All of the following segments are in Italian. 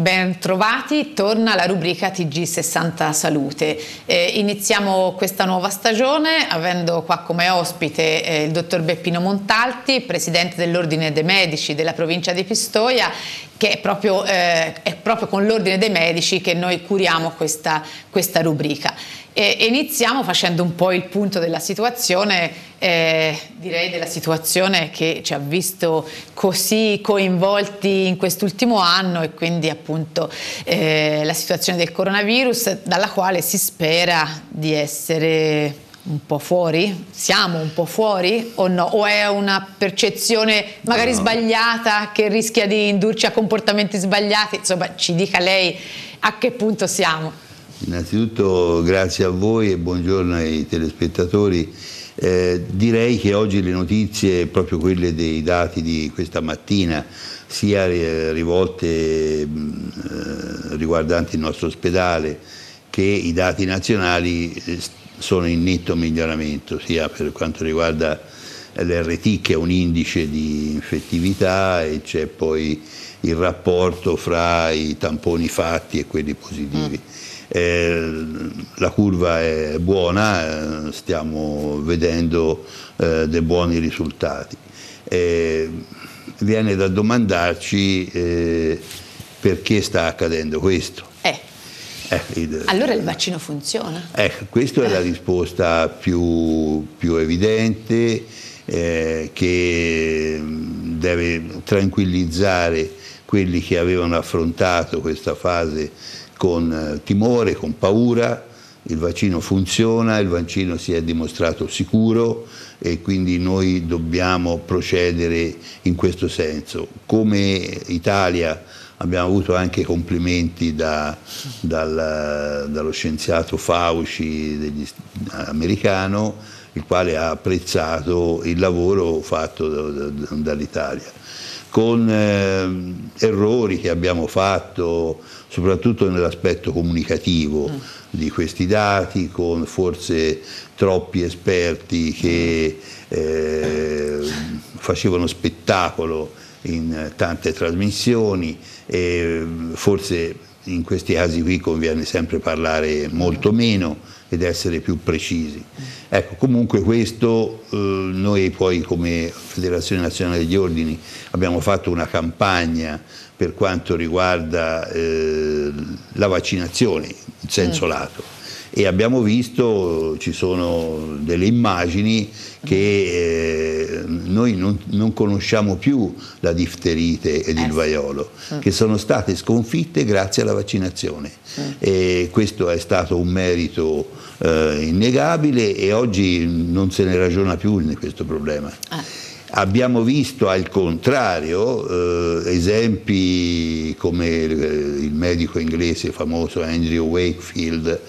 Ben trovati, torna la rubrica TG60 Salute. Eh, iniziamo questa nuova stagione avendo qua come ospite eh, il dottor Beppino Montalti, presidente dell'Ordine dei Medici della provincia di Pistoia, che è proprio, eh, è proprio con l'Ordine dei Medici che noi curiamo questa, questa rubrica. E iniziamo facendo un po' il punto della situazione, eh, direi della situazione che ci ha visto così coinvolti in quest'ultimo anno e quindi appunto eh, la situazione del coronavirus dalla quale si spera di essere un po' fuori? Siamo un po' fuori o no? O è una percezione magari no. sbagliata che rischia di indurci a comportamenti sbagliati? Insomma, ci dica lei a che punto siamo. Innanzitutto grazie a voi e buongiorno ai telespettatori. Eh, direi che oggi le notizie, proprio quelle dei dati di questa mattina, sia rivolte eh, riguardanti il nostro ospedale che i dati nazionali eh, sono in netto miglioramento, sia per quanto riguarda l'RT che è un indice di infettività e c'è poi il rapporto fra i tamponi fatti e quelli positivi. Mm eh, la curva è buona, eh, stiamo vedendo eh, dei buoni risultati. Eh, viene da domandarci perché sta accadendo questo. Eh. Il, allora il vaccino funziona? Ecco, questa è la risposta più, più evidente che deve tranquillizzare quelli che avevano affrontato questa fase con eh, timore, con paura, il vaccino funziona, il vaccino si è dimostrato sicuro e quindi noi dobbiamo procedere in questo senso. Come Italia abbiamo avuto anche complimenti da, dal, dallo scienziato Fauci degli, americano, il quale ha apprezzato il lavoro fatto da, da, dall'Italia. Con eh, errori che abbiamo fatto, soprattutto nell'aspetto comunicativo mm. di questi dati, con forse troppi esperti che eh, facevano spettacolo in tante trasmissioni e forse in questi casi qui conviene sempre parlare molto meno ed essere più precisi. Ecco, comunque questo eh, noi poi come Federazione Nazionale degli Ordini abbiamo fatto una campagna per quanto riguarda eh, la vaccinazione in senso mm. lato e abbiamo visto, ci sono delle immagini che eh, noi non, non, conosciamo più la difterite ed eh. il vaiolo, mm. che sono state sconfitte grazie alla vaccinazione mm. e questo è stato un merito eh, innegabile e oggi non se ne ragiona più di questo problema. Ah. Abbiamo visto al contrario eh, esempi come il medico inglese famoso Andrew Wakefield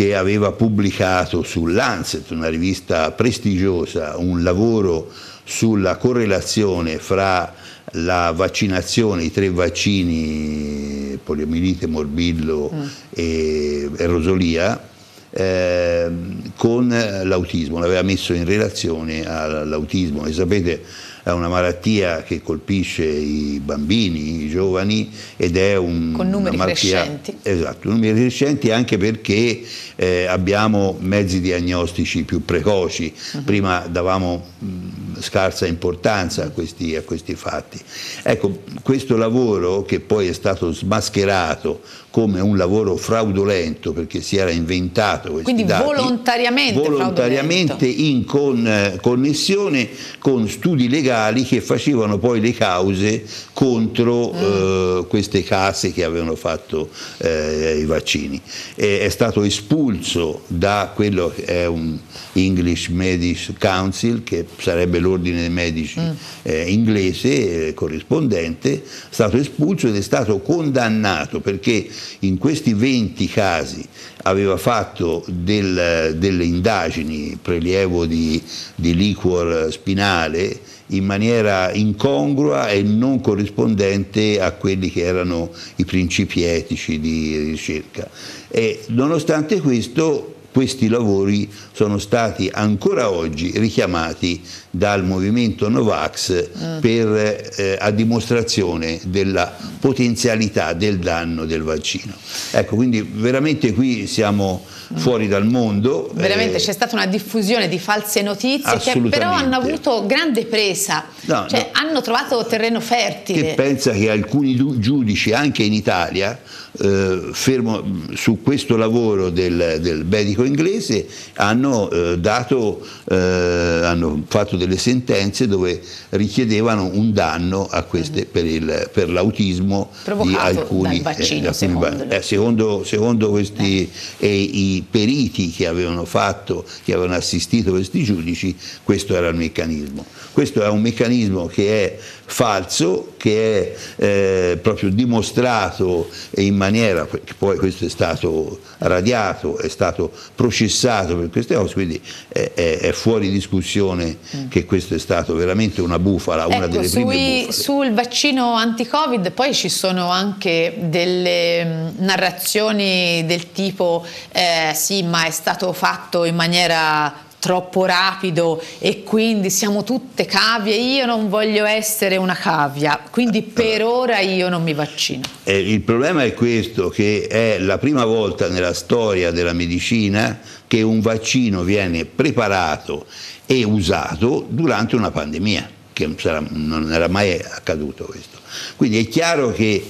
che aveva pubblicato sull'Ancet, una rivista prestigiosa, un lavoro sulla correlazione fra la vaccinazione, i tre vaccini, poliomielite, morbillo mm. e, e rosolia, eh, con l'autismo, l'aveva messo in relazione all'autismo e sapete è una malattia che colpisce i bambini, i giovani ed è un, con numeri una malattia, crescenti. Esatto, numeri crescenti anche perché eh, abbiamo mezzi diagnostici più precoci, uh -huh. prima davamo mh, scarsa importanza a questi, a questi fatti. Ecco, questo lavoro che poi è stato smascherato come un lavoro fraudolento perché si era inventato questi Quindi dati, volontariamente, volontariamente in con, eh, connessione con studi legali che facevano poi le cause contro mm. eh, queste case che avevano fatto eh, i vaccini. E è stato espulso da quello che è un English Medical Council che sarebbe l'ordine dei medici mm. Eh, inglese eh, corrispondente, è stato espulso ed è stato condannato perché in questi 20 casi aveva fatto del, delle indagini, prelievo di, di liquor spinale in maniera incongrua e non corrispondente a quelli che erano i principi etici di ricerca. E nonostante questo questi lavori sono stati ancora oggi richiamati dal movimento Novax mm. per, eh, a dimostrazione della potenzialità del danno del vaccino. Ecco, quindi veramente qui siamo fuori dal mondo. Veramente eh, c'è stata una diffusione di false notizie che però hanno avuto grande presa, no, cioè no. hanno trovato terreno fertile. Che pensa che alcuni giudici anche in Italia eh, fermo su questo lavoro del, del medico inglese hanno, eh, dato, eh, hanno fatto delle sentenze dove richiedevano un danno queste, per, il, per l'autismo di alcuni, eh, vaccino, secondo, eh, secondo, secondo, questi i periti che avevano fatto, che avevano assistito questi giudici, questo era il meccanismo. Questo è un meccanismo che è falso, che è eh, proprio dimostrato in maniera, che poi questo è stato radiato, è stato processato per queste cose, quindi è, è, è fuori discussione mm. che questo è stato veramente una bufala, una ecco, delle sui, prime bufale. Sul vaccino anti-Covid poi ci sono anche delle mm, narrazioni del tipo eh, sì ma è stato fatto in maniera troppo rapido e quindi siamo tutte cavie, io non voglio essere una cavia, quindi per ora io non mi vaccino. Eh, il problema è questo, che è la prima volta nella storia della medicina che un vaccino viene preparato e usato durante una pandemia, che non era mai accaduto questo. Quindi è chiaro che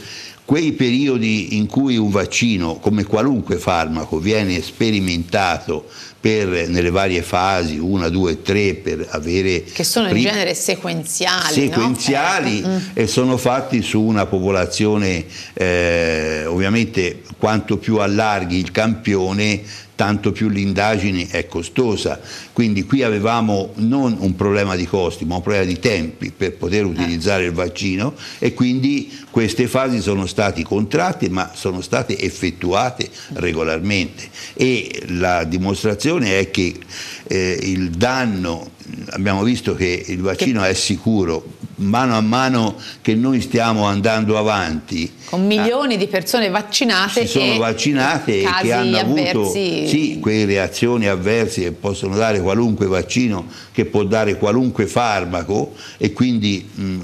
quei periodi in cui un vaccino, come qualunque farmaco, viene sperimentato per, nelle varie fasi, una, due, tre, per avere... Che sono in genere sequenziali. Sequenziali no? Eh, e sono fatti su una popolazione, eh, ovviamente quanto più allarghi il campione, tanto più l'indagine è costosa. Quindi qui avevamo non un problema di costi, ma un problema di tempi per poter utilizzare il vaccino e quindi queste fasi sono state contratte ma sono state effettuate regolarmente e la dimostrazione è che eh, il danno, abbiamo visto che il vaccino è sicuro, mano a mano che noi stiamo andando avanti. Con milioni di persone vaccinate. Si sono vaccinate e che hanno avuto sì, quelle reazioni avverse che possono dare qualunque vaccino, che può dare qualunque farmaco e quindi mh,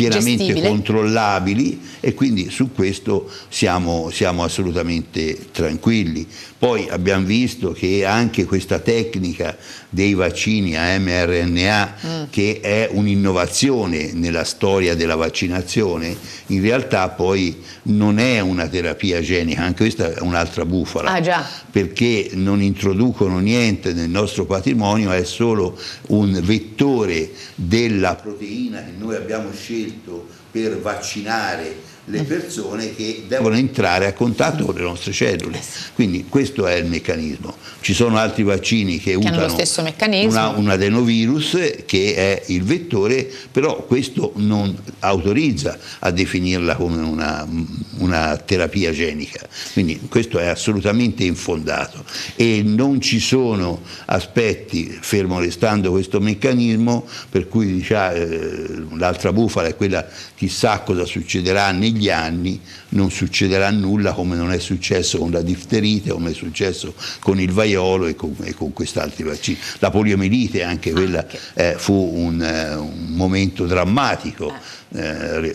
pienamente Gestibile. controllabili e quindi su questo siamo, siamo, assolutamente tranquilli. Poi abbiamo visto che anche questa tecnica dei vaccini a mRNA, mm. che è un'innovazione nella storia della vaccinazione, in realtà poi non è una terapia genica, anche questa è un'altra bufala, ah, perché non introducono niente nel nostro patrimonio, è solo un vettore della proteina che noi abbiamo scelto per vaccinare le persone che devono entrare a contatto con le nostre cellule. Eh Quindi questo è il meccanismo. Ci sono altri vaccini che, che usano una, un adenovirus che è il vettore, però questo non autorizza a definirla come una, una terapia genica. Quindi questo è assolutamente infondato e non ci sono aspetti, fermo restando questo meccanismo, per cui diciamo, l'altra bufala è quella chissà cosa succederà negli negli anni non succederà nulla come non è successo con la difterite, come è successo con il vaiolo e con, con quest'altri vaccini. La poliomielite anche quella eh, fu un, eh, un, momento drammatico, eh,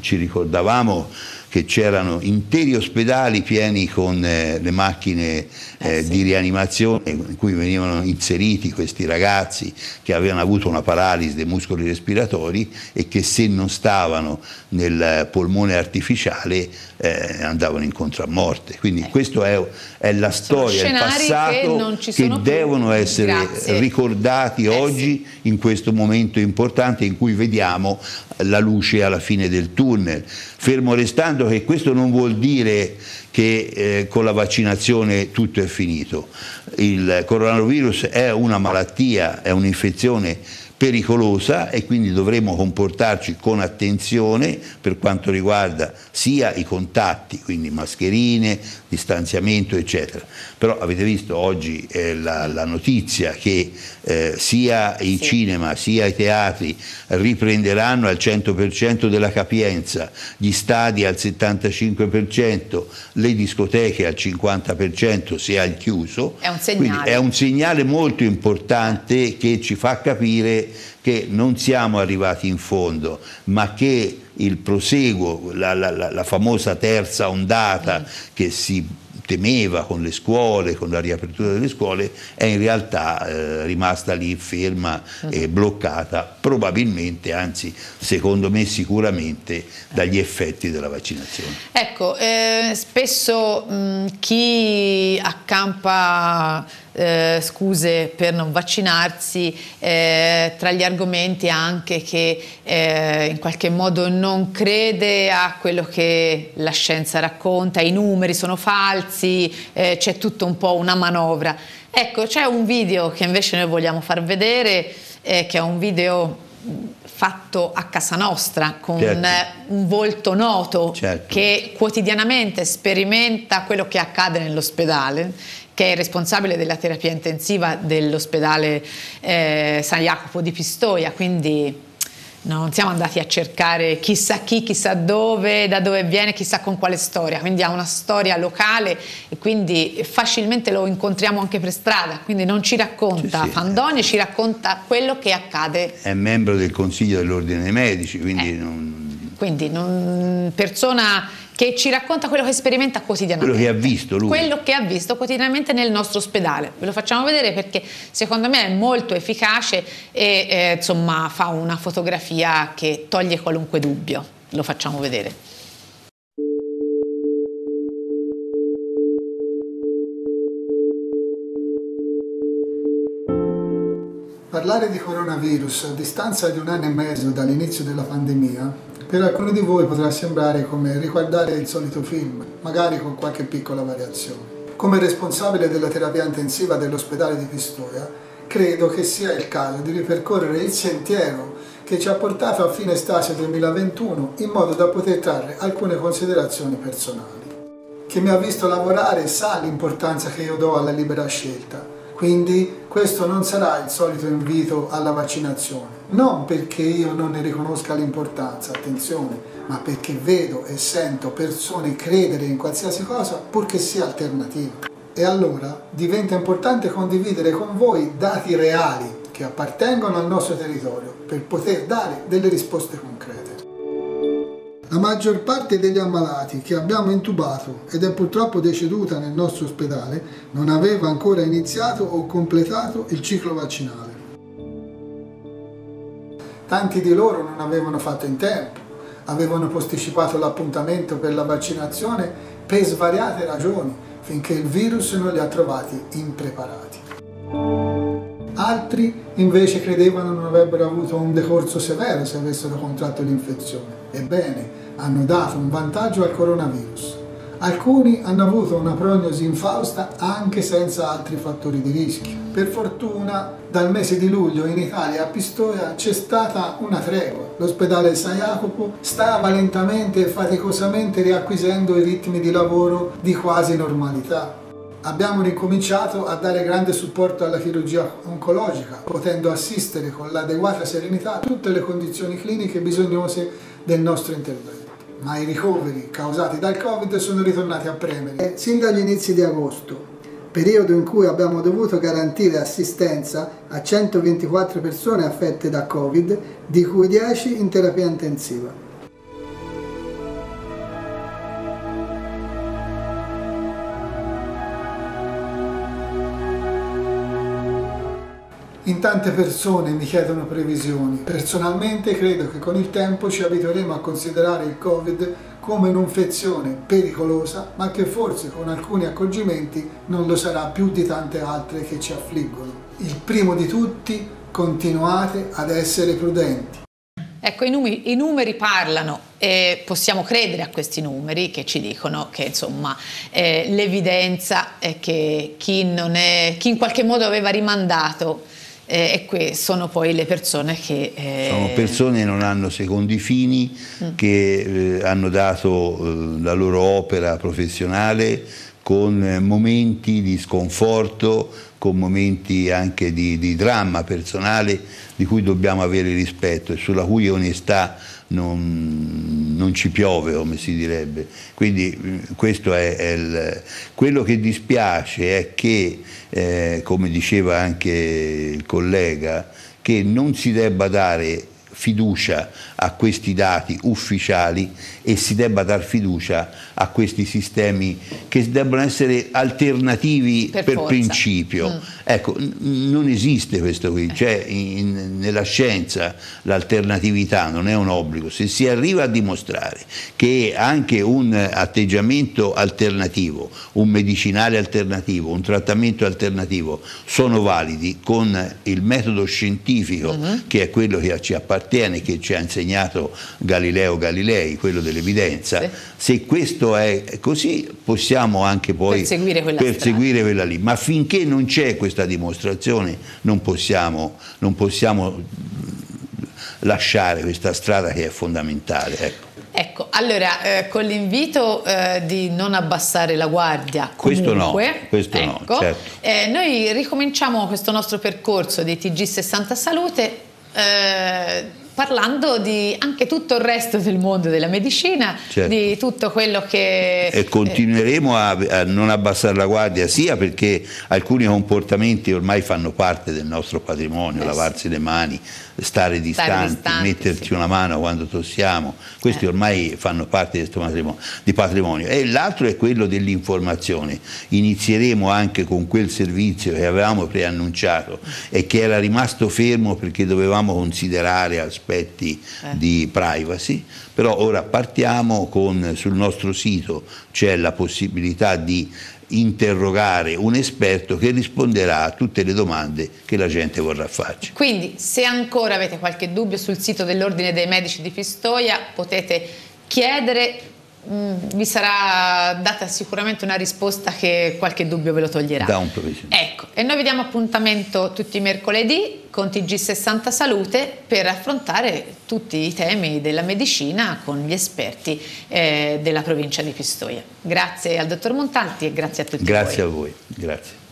ci ricordavamo che c'erano interi ospedali pieni con eh, le macchine eh, sì. di rianimazione in cui venivano inseriti questi ragazzi che avevano avuto una paralisi dei muscoli respiratori e che se non stavano nel polmone artificiale eh, andavano incontro a morte. Quindi eh. questa è, è, la storia, il passato che, che devono essere Grazie. ricordati eh, oggi sì. in questo momento importante in cui vediamo la luce alla fine del tunnel. Fermo restando che questo non vuol dire che eh, con la vaccinazione tutto è finito. Il coronavirus è una malattia, è un'infezione pericolosa e quindi dovremo comportarci con attenzione per quanto riguarda sia i contatti, quindi mascherine, distanziamento eccetera. Però avete visto oggi eh, la, la, notizia che eh, sia i sì. cinema sia i teatri riprenderanno al 100% della capienza, gli stadi al 75%, le discoteche al 50% se al chiuso. È un segnale. è un segnale molto importante che ci fa capire che non siamo arrivati in fondo, ma che il proseguo, la, la, la famosa terza ondata mm. che si temeva con le scuole, con la riapertura delle scuole, è in realtà eh, rimasta lì ferma e mhm. bloccata, probabilmente, anzi secondo me sicuramente, dagli effetti della vaccinazione. Ecco, eh, spesso mh, chi accampa eh, scuse per non vaccinarsi, eh, tra gli argomenti anche che eh, in qualche modo non crede a quello che la scienza racconta, i numeri sono falsi, eh, c'è tutto un po' una manovra. Ecco, c'è un video che invece noi vogliamo far vedere, eh, che è un video fatto a casa nostra con certo. un volto noto certo. che quotidianamente sperimenta quello che accade nell'ospedale che è il responsabile della terapia intensiva dell'ospedale eh, San Jacopo di Pistoia, quindi non siamo andati a cercare chissà chi, chissà dove, da dove viene, chissà con quale storia, quindi ha una storia locale e quindi facilmente lo incontriamo anche per strada, quindi non ci racconta sì, sì. Fandoni, ci racconta quello che accade. È membro del Consiglio dell'Ordine dei Medici, quindi... Eh. Non... Quindi non, persona che ci racconta quello che sperimenta quotidianamente. Quello che ha visto lui. Quello che ha visto quotidianamente nel nostro ospedale. Ve lo facciamo vedere perché secondo me è molto efficace e eh, insomma fa una fotografia che toglie qualunque dubbio. Lo facciamo vedere. Parlare di coronavirus a distanza di un anno e mezzo dall'inizio della pandemia per alcuni di voi potrà sembrare come riguardare il solito film, magari con qualche piccola variazione. Come responsabile della terapia intensiva dell'ospedale di Pistoia, credo che sia il caso di ripercorrere il sentiero che ci ha portato a fine estate 2021 in modo da poter trarre alcune considerazioni personali. Chi mi ha visto lavorare sa l'importanza che io do alla libera scelta quindi questo non sarà il solito invito alla vaccinazione, non perché io non ne riconosca l'importanza, attenzione, ma perché vedo e sento persone credere in qualsiasi cosa purché sia alternativa. E allora diventa importante condividere con voi dati reali che appartengono al nostro territorio per poter dare delle risposte concrete. La maggior parte degli ammalati che abbiamo intubato ed è purtroppo deceduta nel nostro ospedale non aveva ancora iniziato o completato il ciclo vaccinale. Tanti di loro non avevano fatto in tempo, avevano posticipato l'appuntamento per la vaccinazione per svariate ragioni finché il virus non li ha trovati impreparati. Altri invece credevano non avrebbero avuto un decorso severo se avessero contratto l'infezione. Ebbene, hanno dato un vantaggio al coronavirus. Alcuni hanno avuto una prognosi infausta anche senza altri fattori di rischio. Per fortuna dal mese di luglio in Italia a Pistoia c'è stata una tregua. L'ospedale San Jacopo stava lentamente e faticosamente riacquisendo i ritmi di lavoro di quasi normalità. Abbiamo ricominciato a dare grande supporto alla chirurgia oncologica, potendo assistere con l'adeguata serenità tutte le condizioni cliniche bisognose del nostro intervento ma i ricoveri causati dal Covid sono ritornati a premere. Sin dagli inizi di agosto, periodo in cui abbiamo dovuto garantire assistenza a 124 persone affette da Covid, di cui 10 in terapia intensiva. In tante persone mi chiedono previsioni. Personalmente credo che con il tempo ci abitueremo a considerare il Covid come un'infezione pericolosa, ma che forse con alcuni accorgimenti non lo sarà più di tante altre che ci affliggono. Il primo di tutti, continuate ad essere prudenti. Ecco, i numeri, i numeri, parlano e possiamo credere a questi numeri che ci dicono che insomma eh, l'evidenza è che chi, è, chi in qualche modo aveva rimandato eh, e sono poi le persone che... Eh... Sono persone che non hanno secondi fini, mm. che eh, hanno dato eh, la loro opera professionale con momenti di sconforto, con momenti anche di, di, dramma personale di cui dobbiamo avere rispetto e sulla cui onestà non, non ci piove, come si direbbe. Quindi mm, questo è, è il, quello che dispiace è che, eh, come diceva anche il collega, che non si debba dare fiducia a questi dati ufficiali e si debba dar fiducia a questi sistemi che debbono essere alternativi per, per principio. Mm. Ecco, non esiste questo qui, cioè in, nella scienza l'alternatività non è un obbligo, se si arriva a dimostrare che anche un atteggiamento alternativo, un medicinale alternativo, un trattamento alternativo sono validi con il metodo scientifico mm -hmm. che è quello che ci appartiene, che ci ha insegnato Galileo Galilei, quello dell'evidenza, sì. se questo è così possiamo anche poi perseguire quella, perseguire quella lì, ma finché non c'è questa dimostrazione non possiamo, non possiamo lasciare questa strada che è fondamentale. Ecco. Ecco, allora eh, con l'invito eh, di non abbassare la guardia, comunque, questo no, questo ecco, no certo. eh, noi ricominciamo questo nostro percorso di TG60 Salute eh, parlando di anche tutto il resto del mondo della medicina, certo. di tutto quello che... E continueremo a, a, non abbassare la guardia sia perché alcuni comportamenti ormai fanno parte del nostro patrimonio, eh lavarsi sì. le mani, stare distanti, distanti metterci sì. una mano quando tossiamo, questi eh. ormai fanno parte di questo patrimonio. Di patrimonio. E l'altro è quello dell'informazione. Inizieremo anche con quel servizio che avevamo preannunciato e che era rimasto fermo perché dovevamo considerare aspetti eh. di privacy, però ora partiamo con, sul nostro sito c'è la possibilità di interrogare un esperto che risponderà a tutte le domande che la gente vorrà farci. Quindi se ancora avete qualche dubbio sul sito dell'Ordine dei Medici di Pistoia potete chiedere vi sarà data sicuramente una risposta che qualche dubbio ve lo toglierà. Da un professionista. Ecco, e noi vi diamo appuntamento tutti i mercoledì con TG60 Salute per affrontare tutti i temi della medicina con gli esperti eh, della provincia di Pistoia. Grazie al dottor Montalti e grazie a tutti grazie voi. Grazie a voi. Grazie.